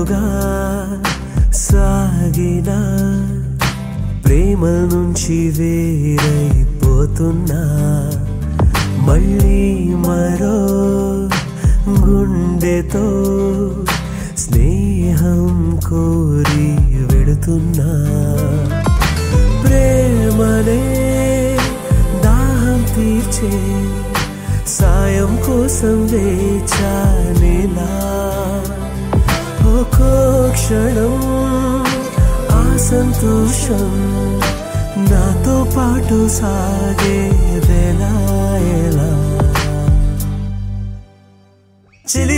జతలుగా సాగిన ప్రేమ నుంచి వేరైపోతున్నా మళ్ళీ మరో గుండెతో స్నేహం కోరి వెడుతున్నా ప్రేమనే దాహం తీర్చే సాయం కోసం వేచానేలా క్షణం ఆ సంతోషం నాతో పాటు సాగేదెలా ఎలా? చిలి